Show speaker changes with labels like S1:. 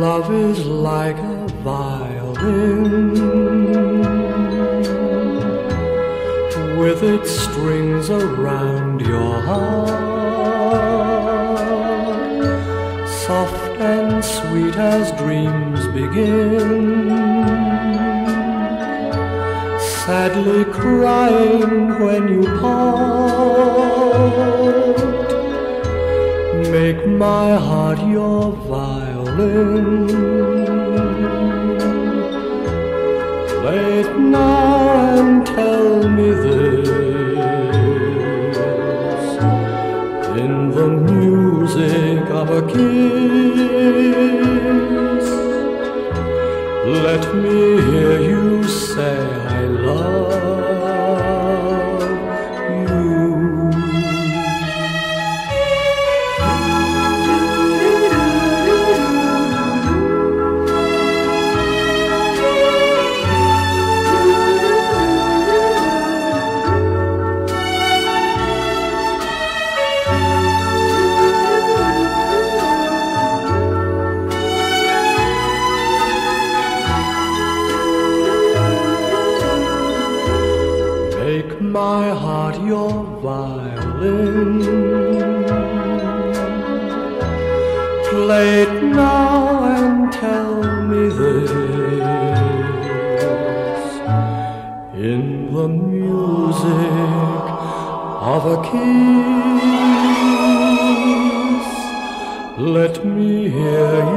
S1: love is like a violin with its strings around your heart, soft and sweet as dreams begin. Sadly crying when you part, make my heart your violin. It now and tell me this in the music of a kiss. Let me hear you say I love my heart your violin. Play it now and tell me this in the music of a kiss. Let me hear